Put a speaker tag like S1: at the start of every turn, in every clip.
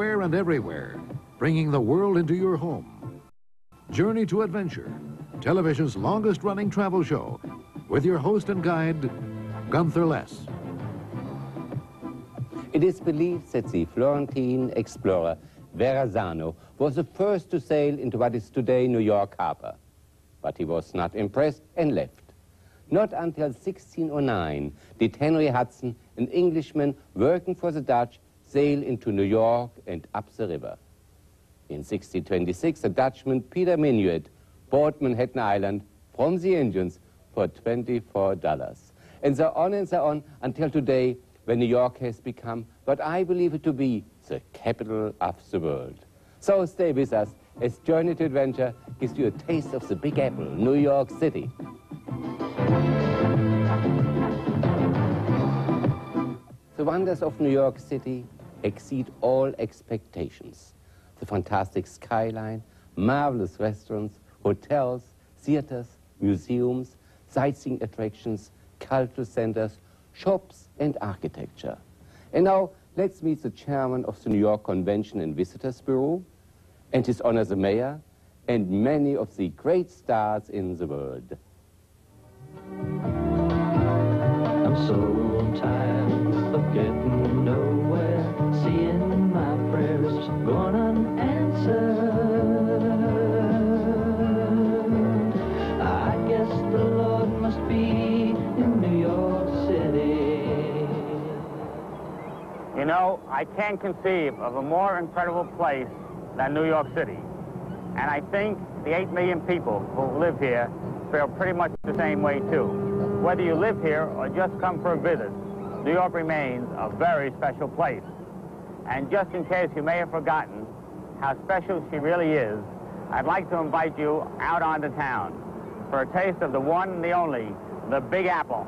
S1: Where and everywhere, bringing the world into your home. Journey to Adventure, television's longest running travel show, with your host and guide, Gunther Less.
S2: It is believed that the Florentine explorer Verrazano was the first to sail into what is today New York Harbor. But he was not impressed and left. Not until 1609 did Henry Hudson, an Englishman working for the Dutch, sail into New York and up the river. In 1626, the Dutchman Peter Minuit bought Manhattan Island from the Indians for $24. And so on and so on until today, when New York has become what I believe it to be the capital of the world. So stay with us as Journey to Adventure gives you a taste of the Big Apple, New York City. The wonders of New York City exceed all expectations. The fantastic skyline, marvelous restaurants, hotels, theaters, museums, sightseeing attractions, cultural centers, shops, and architecture. And now, let's meet the chairman of the New York Convention and Visitors Bureau, and his honor the mayor, and many of the great stars in the world.
S3: I
S4: can't conceive of a more incredible place than New York City. And I think the 8 million people who live here feel pretty much the same way, too. Whether you live here or just come for a visit, New York remains a very special place. And just in case you may have forgotten how special she really is, I'd like to invite you out onto town for a taste of the one and the only, the Big Apple.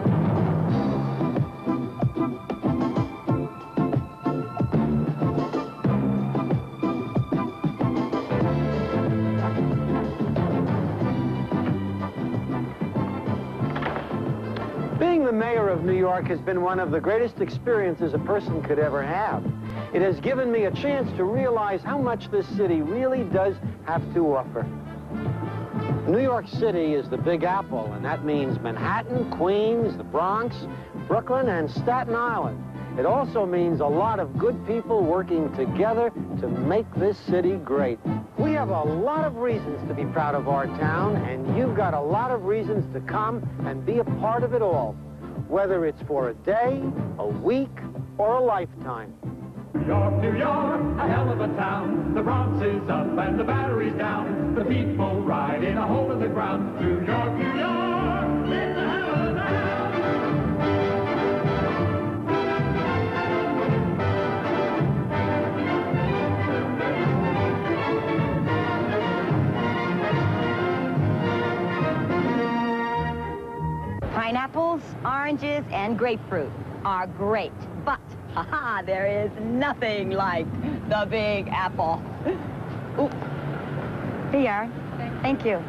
S5: Has been one of the greatest experiences a person could ever have. It has given me a chance to realize how much this city really does have to offer. New York City is the Big Apple, and that means Manhattan, Queens, the Bronx, Brooklyn, and Staten Island. It also means a lot of good people working together to make this city great. We have a lot of reasons to be proud of our town, and you've got a lot of reasons to come and be a part of it all, whether it's for a day, a week, or a lifetime.
S6: New York, New York, a hell of a town. The Bronx is up and the battery's down. The people ride in a hole in the ground. New York, New
S7: oranges, and grapefruit are great, but haha, there is nothing like the Big Apple. Ooh. Here you are. Thank you.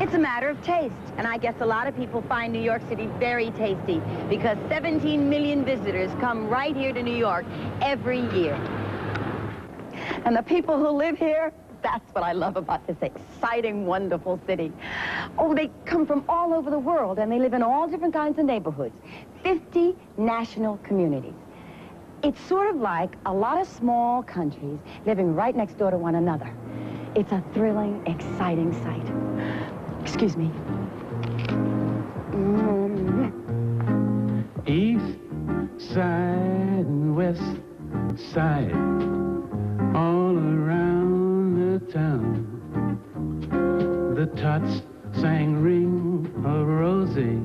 S7: It's a matter of taste, and I guess a lot of people find New York City very tasty because 17 million visitors come right here to New York every year. And the people who live here, that's what I love about this exciting, wonderful city. Oh, they come from all over the world, and they live in all different kinds of neighborhoods. 50 national communities. It's sort of like a lot of small countries living right next door to one another. It's a thrilling, exciting sight. Excuse me. Mm.
S8: East side and west side, the town. The tots sang Ring of Rosie,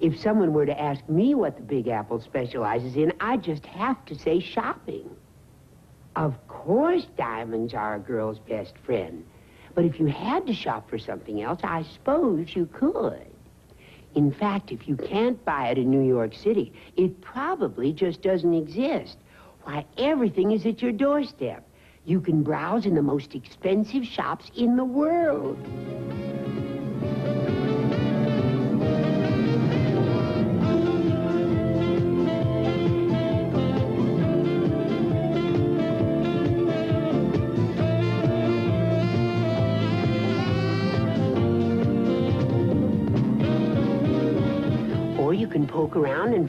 S9: if someone were to ask me what the Big Apple specializes in, I'd just have to say shopping. Of course, diamonds are a girl's best friend. But if you had to shop for something else, I suppose you could. In fact, if you can't buy it in New York City, it probably just doesn't exist. Why, everything is at your doorstep. You can browse in the most expensive shops in the world.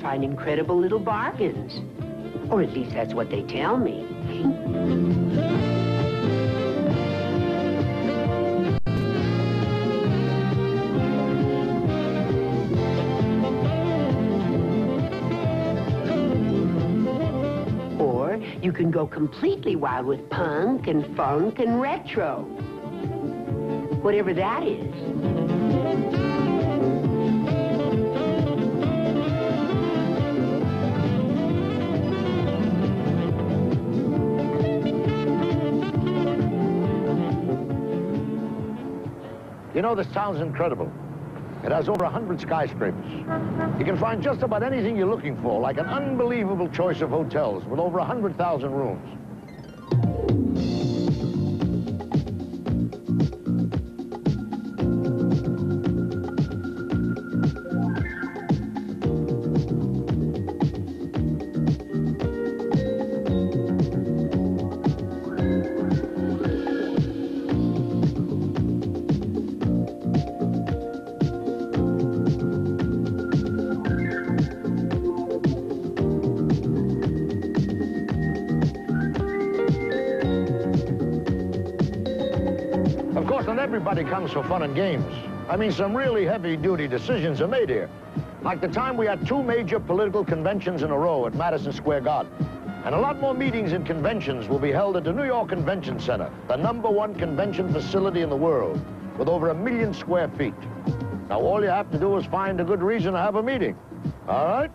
S9: Find incredible little bargains. Or at least that's what they tell me. Or you can go completely wild with punk and funk and retro. Whatever that is.
S10: You know, this town's incredible. It has over 100 skyscrapers. You can find just about anything you're looking for, like an unbelievable choice of hotels with over 100,000 rooms. Everybody comes for fun and games. I mean, some really heavy-duty decisions are made here. Like the time we had two major political conventions in a row at Madison Square Garden. And a lot more meetings and conventions will be held at the New York Convention Center, the number one convention facility in the world, with over a million square feet. Now, all you have to do is find a good reason to have a meeting. All right?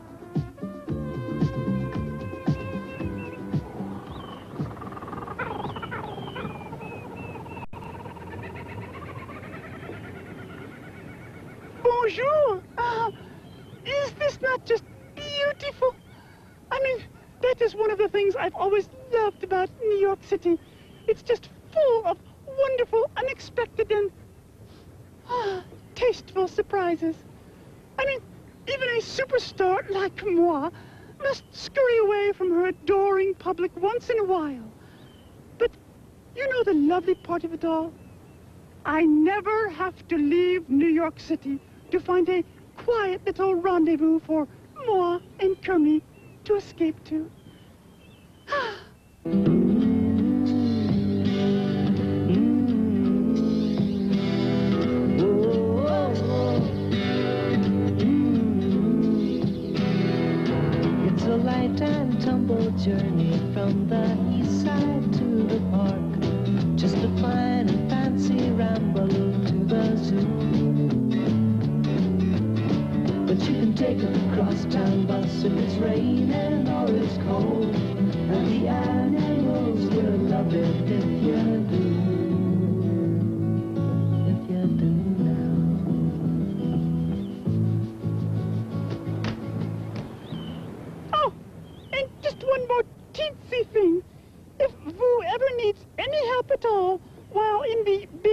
S11: Always loved about New York City. It's just full of wonderful, unexpected, and ah, tasteful surprises. I mean, even a superstar like moi must scurry away from her adoring public once in a while. But you know the lovely part of it all? I never have to leave New York City to find a quiet little rendezvous for moi and Kermie to escape to.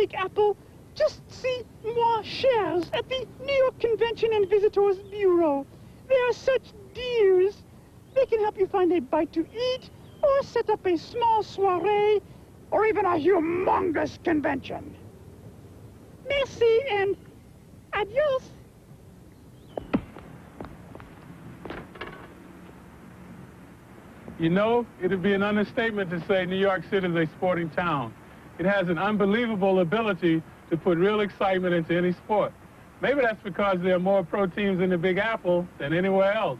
S11: Big Apple, just see moi chers at the New York Convention and Visitors Bureau. They are such dears. They can help you find a bite to eat, or set up a small soiree, or even a humongous convention. Merci and adios.
S8: You know, it'd be an understatement to say New York City is a sporting town. It has an unbelievable ability to put real excitement into any sport. Maybe that's because there are more pro teams in the Big Apple than anywhere else.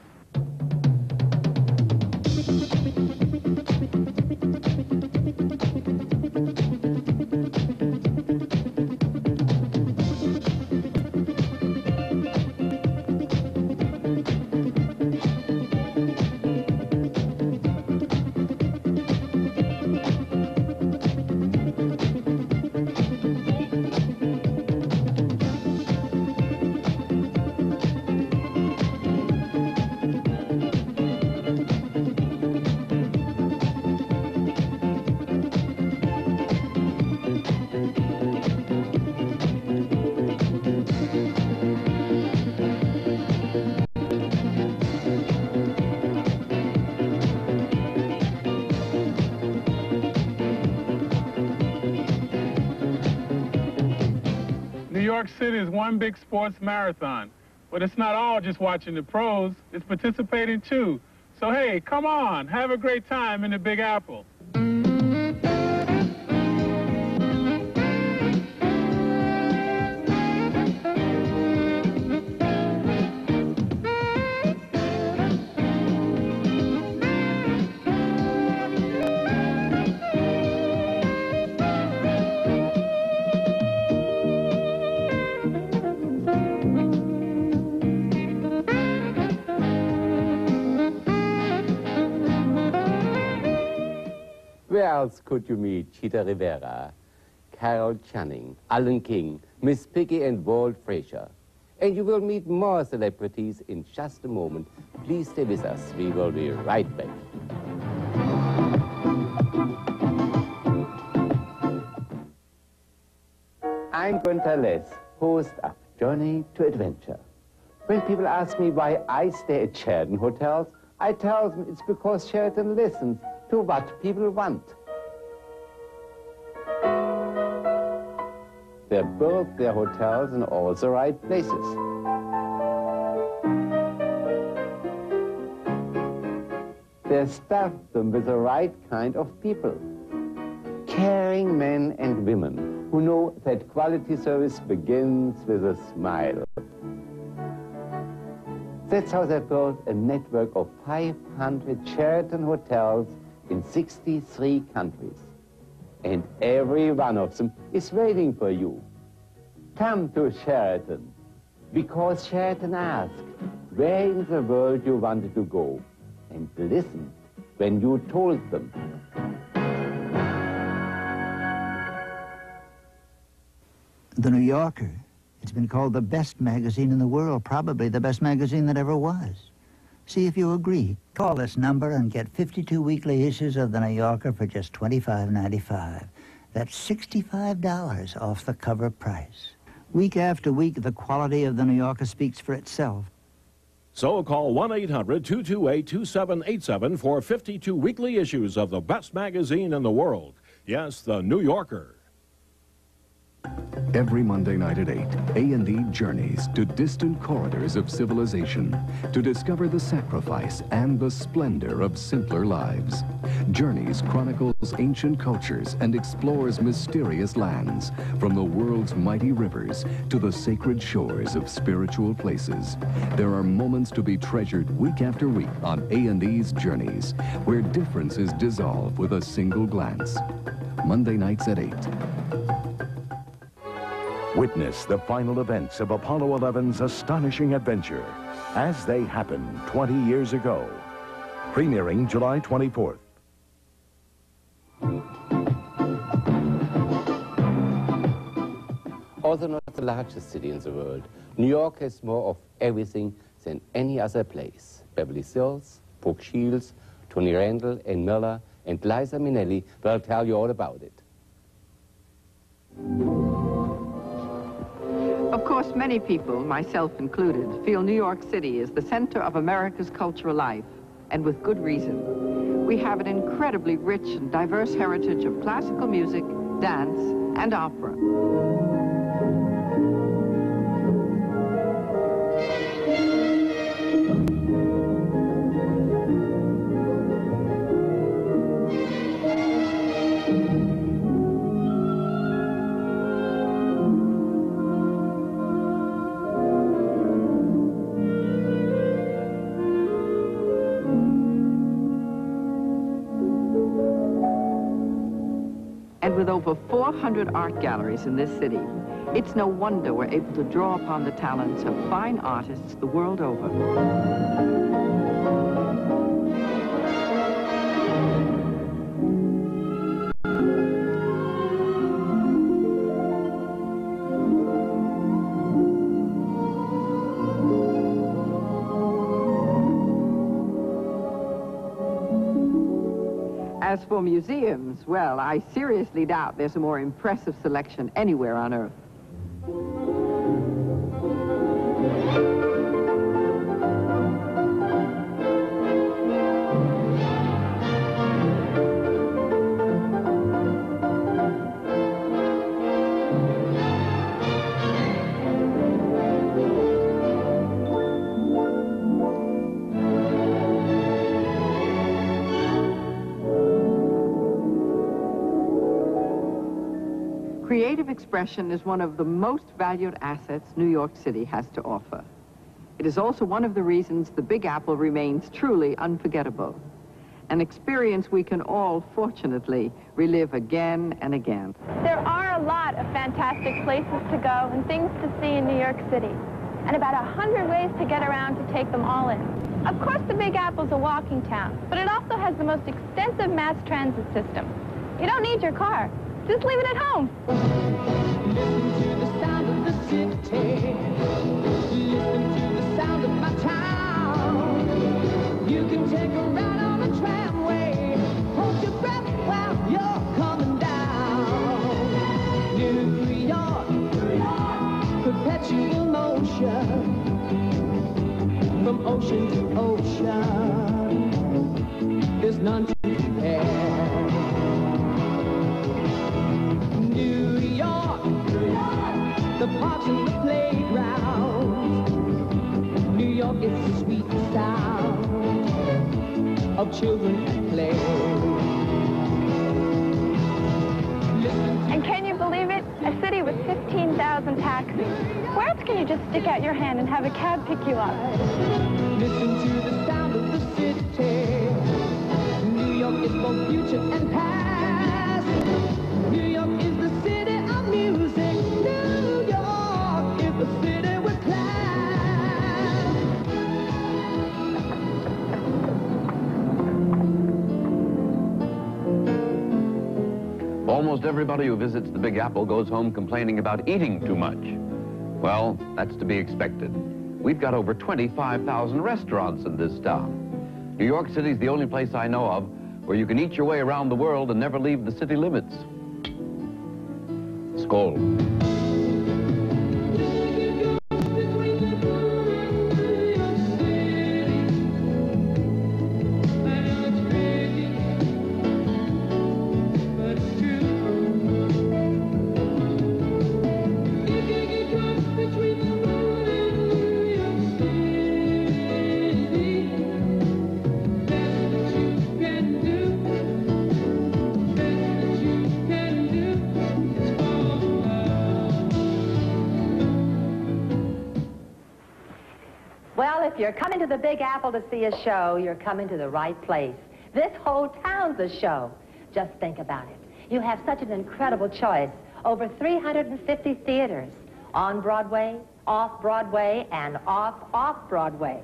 S8: City is one big sports marathon. But it's not all just watching the pros, it's participating too. So hey, come on, have a great time in the Big Apple.
S2: Else could you meet Chita Rivera, Carol Channing, Alan King, Miss Piggy and Walt Frazier? And you will meet more celebrities in just a moment. Please stay with us. We will be right back. I'm Gunther Less, host of Journey to Adventure. When people ask me why I stay at Sheraton hotels, I tell them it's because Sheraton listens to what people want. They build their hotels in all the right places. They staff them with the right kind of people. Caring men and women who know that quality service begins with a smile. That's how they built a network of 500 Sheraton hotels in 63 countries. And every one of them is waiting for you. Come to Sheraton, because Sheraton asked where in the world you wanted to go, and listened when you told them.
S12: The New Yorker. It's been called the best magazine in the world, probably the best magazine that ever was. See if you agree. Call this number and get 52 weekly issues of the New Yorker for just $25.95. That's $65 off the cover price. Week after week, the quality of the New Yorker speaks for itself.
S13: So call 1 800 228 2787 for 52 weekly issues of the best magazine in the world. Yes, the New Yorker.
S14: Every Monday night at 8, A&E journeys to distant corridors of civilization to discover the sacrifice and the splendor of simpler lives. Journeys chronicles ancient cultures and explores mysterious lands, from the world's mighty rivers to the sacred shores of spiritual places. There are moments to be treasured week after week on A&E's Journeys, where differences dissolve with a single glance. Monday nights at 8.
S15: Witness the final events of Apollo 11's astonishing adventure as they happened 20 years ago. Premiering July 24th.
S2: Although not the largest city in the world, New York has more of everything than any other place. Beverly Sills, Brooke Shields, Tony Randall, Ann Miller, and Liza Minnelli will tell you all about it.
S16: Course, many people, myself included, feel New York City is the center of America's cultural life, and with good reason. We have an incredibly rich and diverse heritage of classical music, dance, and opera. 500 art galleries in this city. It's no wonder we're able to draw upon the talents of fine artists the world over. As for museums, well, I seriously doubt there's a more impressive selection anywhere on Earth. Expression is one of the most valued assets New York City has to offer. It is also one of the reasons the Big Apple remains truly unforgettable. An experience we can all, fortunately, relive again and again.
S17: There are a lot of fantastic places to go and things to see in New York City, and about a hundred ways to get around to take them all in. Of course, the Big Apple's a walking town, but it also has the most extensive mass transit system. You don't need your car. Just leave it at home.
S3: You can take a ride on a tramway. Hold your breath while you're coming down. New York, perpetual motion. From ocean to ocean. There's none to compare. The parks and the playgrounds. New York is the sweet sound of children at play.
S17: And can you believe it? A city with 15,000 taxis. Where else can you just stick out your hand and have a cab pick you up?
S3: Listen to the sound of the city. New York is both future and past.
S18: Almost everybody who visits the Big Apple goes home complaining about eating too much. Well, that's to be expected. We've got over 25,000 restaurants in this town. New York City's the only place I know of where you can eat your way around the world and never leave the city limits. Skål.
S19: The Big Apple to see a show, you're coming to the right place. This whole town's a show. Just think about it. You have such an incredible choice. Over 350 theaters. On Broadway, off Broadway, and off off Broadway.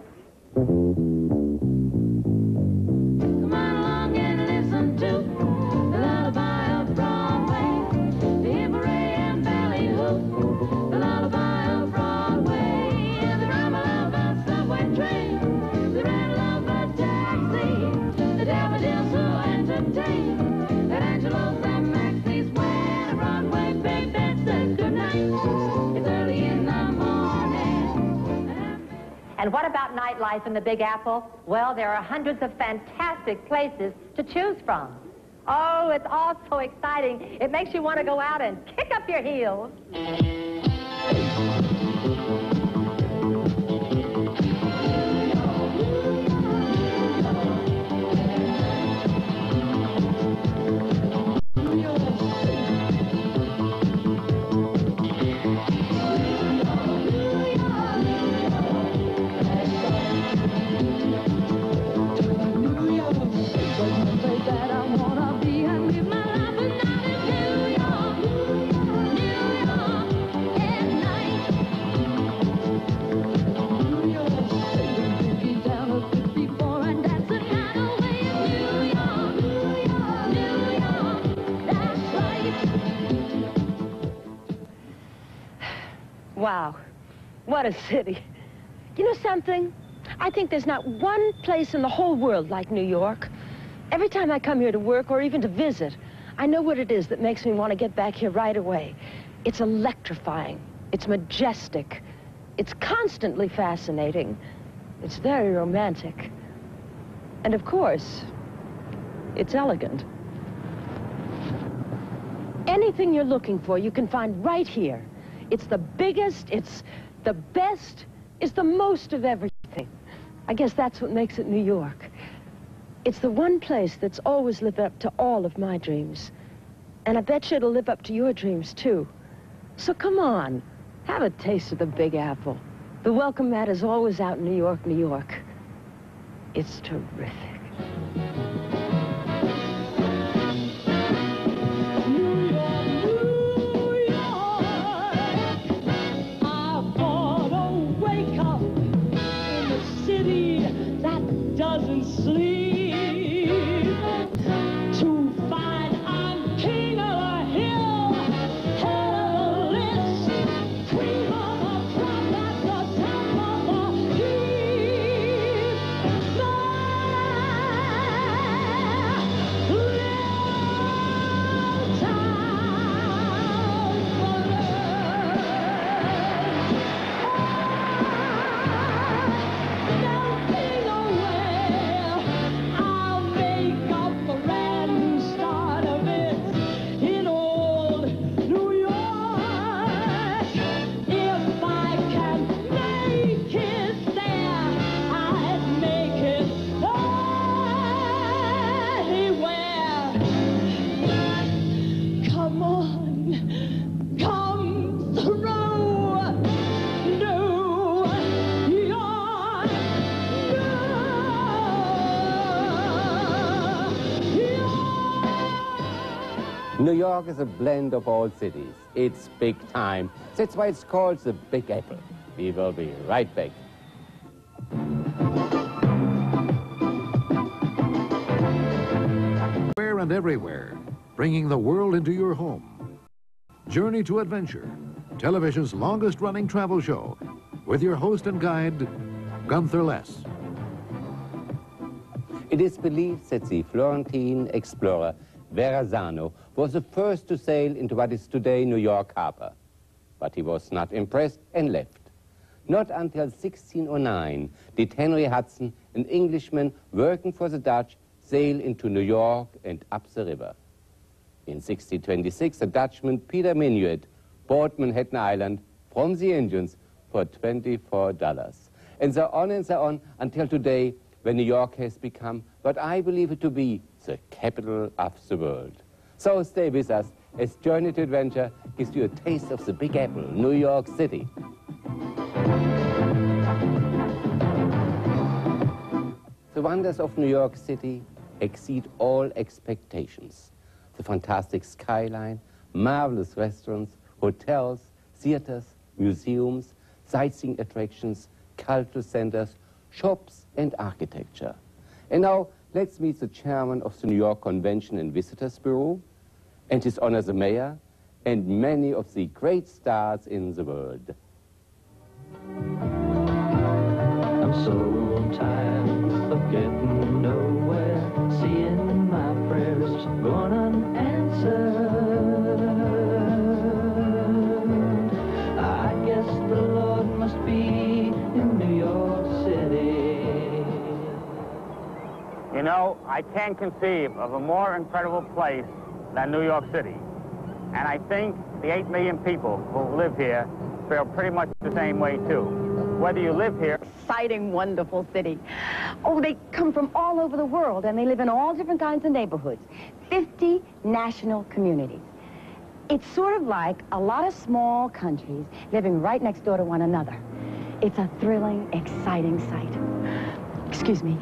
S3: And
S19: what about nightlife in the Big Apple? Well, there are hundreds of fantastic places to choose from. Oh, it's all so exciting. It makes you want to go out and kick up your heels.
S7: Wow. What a city. You know something? I think there's not one place in the whole world like New York. Every time I come here to work or even to visit, I know what it is that makes me want to get back here right away. It's electrifying. It's majestic. It's constantly fascinating. It's very romantic. And of course, it's elegant. Anything you're looking for, you can find right here. It's the biggest, it's the best, it's the most of everything. I guess that's what makes it New York. It's the one place that's always lived up to all of my dreams. And I bet you it'll live up to your dreams, too.
S19: So come on, have a taste of the Big Apple. The welcome mat is always out in New York, New York. It's terrific.
S6: York
S2: is a blend of all cities. It's big time. That's why it's called the Big Apple. We will be right back.
S1: Where and everywhere, bringing the world into your home. Journey to Adventure, television's longest running travel show, with your host and guide, Gunther Less.
S2: It is believed that the Florentine explorer Verrazano was the first to sail into what is today New York Harbor. But he was not impressed and left. Not until 1609 did Henry Hudson, an Englishman working for the Dutch, sail into New York and up the river. In 1626, the Dutchman Peter Minuit bought Manhattan Island from the Indians for $24. And so on and so on until today, when New York has become what I believe it to be the capital of the world. So stay with us as Journey to Adventure gives you a taste of the Big Apple, New York City. The wonders of New York City exceed all expectations. The fantastic skyline, marvelous restaurants, hotels, theaters, museums, sightseeing attractions, cultural centers, shops, and architecture. And now, let's meet the chairman of the New York Convention and Visitors Bureau, and his honor the mayor, and many of the great stars in the world.
S3: I'm so tired of getting I
S4: can't conceive of a more incredible place than New York City. And I think the 8 million people who live here feel pretty much the same way, too. Whether you live here...
S7: Exciting, wonderful city. Oh, they come from all over the world, and they live in all different kinds of neighborhoods. 50 national communities. It's sort of like a lot of small countries living right next door to one another. It's a thrilling, exciting sight. Excuse me.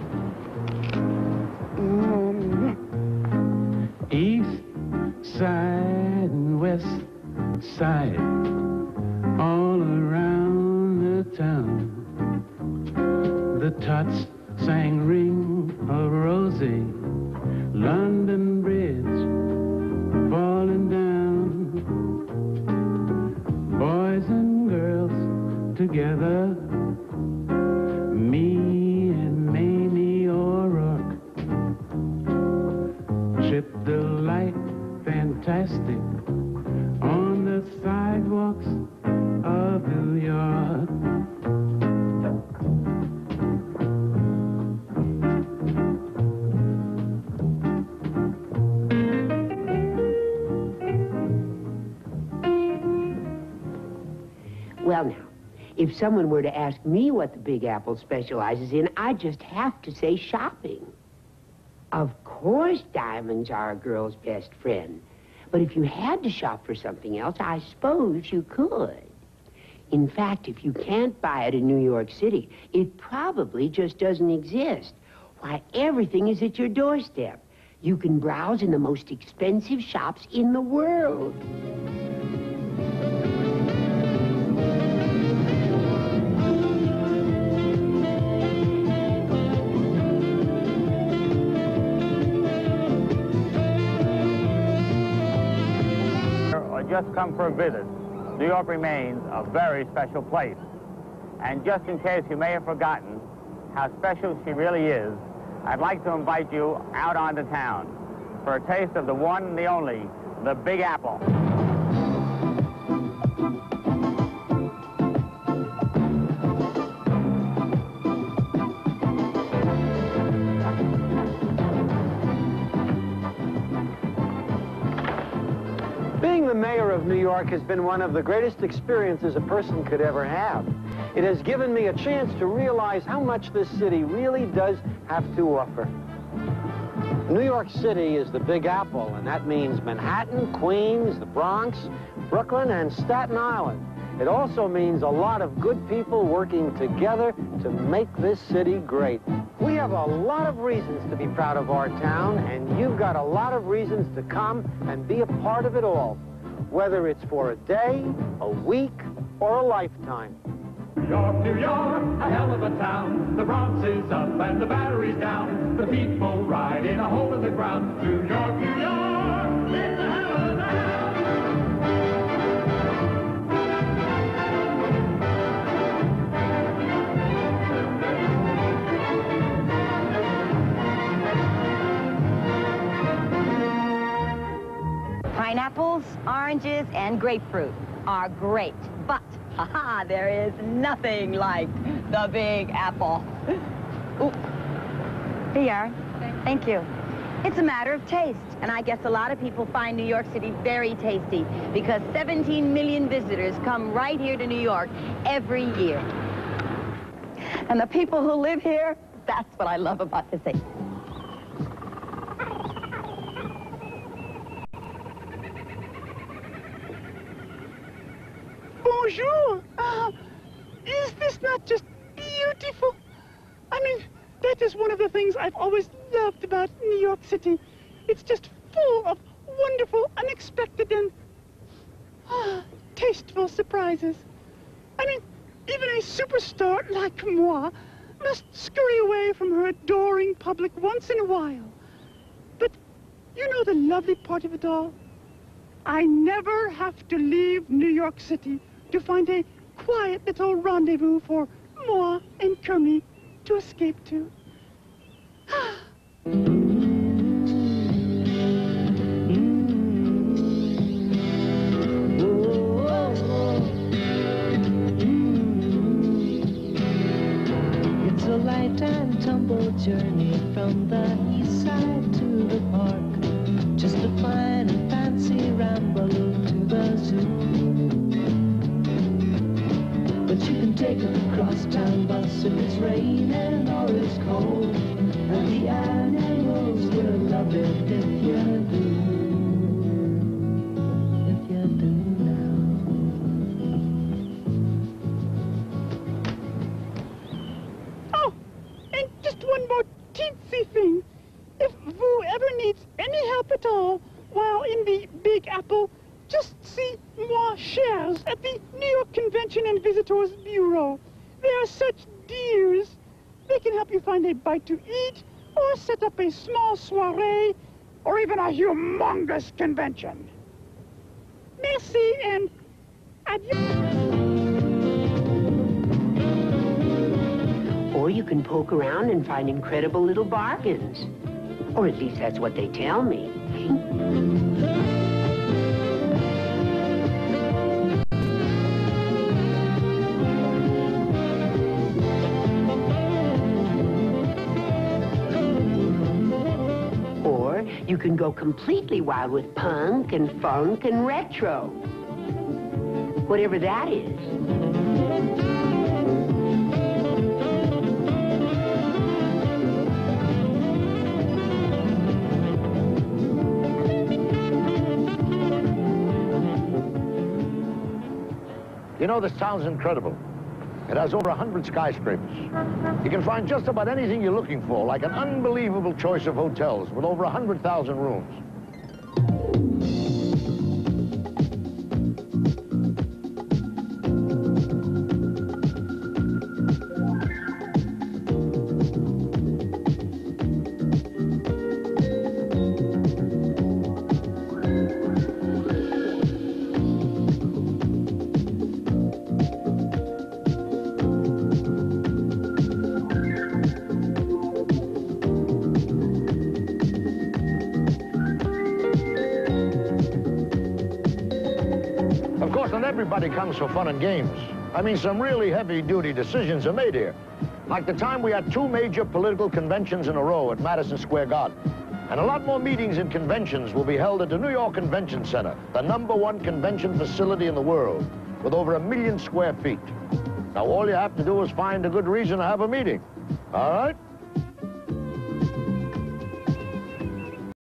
S8: Side and west side, all around the town. The tots sang Ring of Rosie, London Bridge falling down. Boys and girls together,
S9: someone were to ask me what the Big Apple specializes in, I'd just have to say shopping. Of course, diamonds are a girl's best friend. But if you had to shop for something else, I suppose you could. In fact, if you can't buy it in New York City, it probably just doesn't exist. Why, everything is at your doorstep. You can browse in the most expensive shops in the world.
S4: Just come for a visit, New York remains a very special place. And just in case you may have forgotten how special she really is, I'd like to invite you out onto town for a taste of the one and the only, the Big Apple.
S5: York has been one of the greatest experiences a person could ever have. It has given me a chance to realize how much this city really does have to offer. New York City is the Big Apple, and that means Manhattan, Queens, the Bronx, Brooklyn, and Staten Island. It also means a lot of good people working together to make this city great. We have a lot of reasons to be proud of our town, and you've got a lot of reasons to come and be a part of it all, whether it's for a day, a week, or a lifetime.
S16: New York, New York, a hell of a town. The Bronx is up and the battery's down. The people ride in a hole in the ground. New York, New York,
S7: Pineapples, oranges, and grapefruit are great, but haha, there is nothing like the Big Apple. Ooh. Here you are. Thank you. It's a matter of taste, and I guess a lot of people find New York City very tasty because 17 million visitors come right here to New York every year. And the people who live here, that's what I love about the city.
S11: Bonjour. Ah, is this not just beautiful? I mean, that is one of the things I've always loved about New York City. It's just full of wonderful, unexpected, and ah, tasteful surprises. I mean, even a superstar like moi must scurry away from her adoring public once in a while. But you know the lovely part of it all? I never have to leave New York City to find a quiet little rendezvous for moi and Kermie to escape to.
S20: Ah. Or
S11: even a humongous convention. Merci and
S9: Or you can poke around and find incredible little bargains. Or at least that's what they tell me. can go completely wild with punk and funk and retro. Whatever that is.
S10: You know, this sounds incredible. It has over 100 skyscrapers. You can find just about anything you're looking for, like an unbelievable choice of hotels with over 100,000 rooms. Everybody comes for fun and games. I mean, some really heavy-duty decisions are made here. Like the time we had two major political conventions in a row at Madison Square Garden. And a lot more meetings and conventions will be held at the New York Convention Center, the number one convention facility in the world, with over a million square feet. Now, all you have to do is find a good reason to have a meeting. All right?